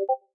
you